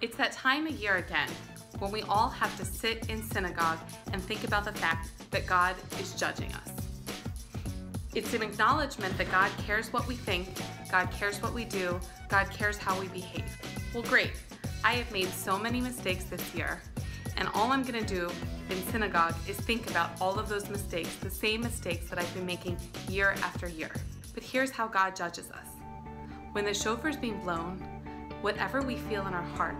It's that time of year again when we all have to sit in synagogue and think about the fact that God is judging us. It's an acknowledgement that God cares what we think, God cares what we do, God cares how we behave. Well, great. I have made so many mistakes this year, and all I'm gonna do in synagogue is think about all of those mistakes, the same mistakes that I've been making year after year. But here's how God judges us. When the shofar's being blown, whatever we feel in our heart,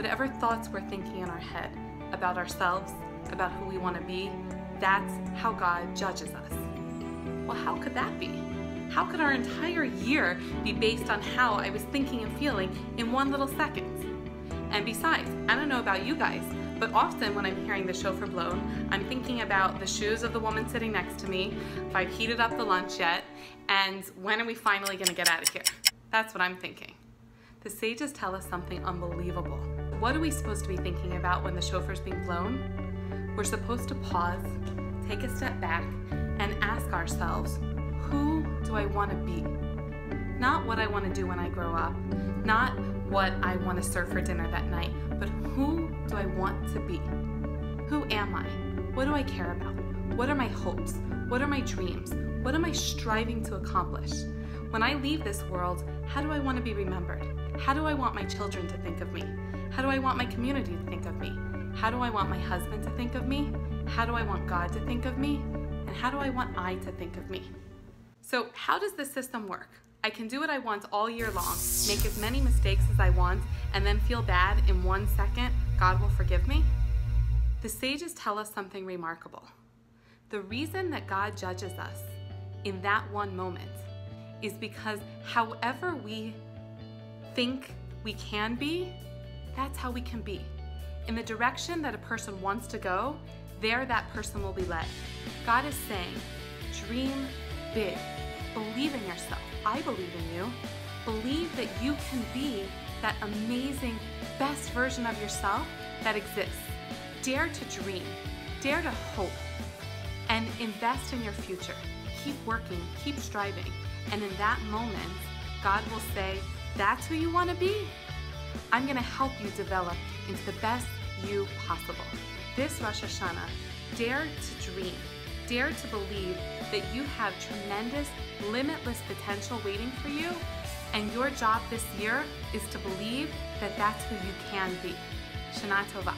whatever thoughts we're thinking in our head about ourselves, about who we want to be, that's how God judges us. Well, how could that be? How could our entire year be based on how I was thinking and feeling in one little second? And besides, I don't know about you guys, but often when I'm hearing the shofar blown, I'm thinking about the shoes of the woman sitting next to me, if I've heated up the lunch yet, and when are we finally gonna get out of here? That's what I'm thinking. The sages tell us something unbelievable. What are we supposed to be thinking about when the shofar's being blown? We're supposed to pause, take a step back, and ask ourselves, who do I want to be? Not what I want to do when I grow up, not what I want to serve for dinner that night, but who do I want to be? Who am I? What do I care about? What are my hopes? What are my dreams? What am I striving to accomplish? When I leave this world, how do I want to be remembered? How do I want my children to think of me? How do I want my community to think of me? How do I want my husband to think of me? How do I want God to think of me? And how do I want I to think of me? So, how does this system work? I can do what I want all year long, make as many mistakes as I want, and then feel bad in one second, God will forgive me? The sages tell us something remarkable. The reason that God judges us in that one moment is because however we think we can be, that's how we can be. In the direction that a person wants to go, there that person will be led. God is saying, dream big, believe in yourself. I believe in you. Believe that you can be that amazing, best version of yourself that exists. Dare to dream, dare to hope, and invest in your future. Keep working, keep striving, and in that moment, God will say, that's who you want to be? I'm going to help you develop into the best you possible. This Rosh Hashanah, dare to dream, dare to believe that you have tremendous, limitless potential waiting for you, and your job this year is to believe that that's who you can be. Shana Tova.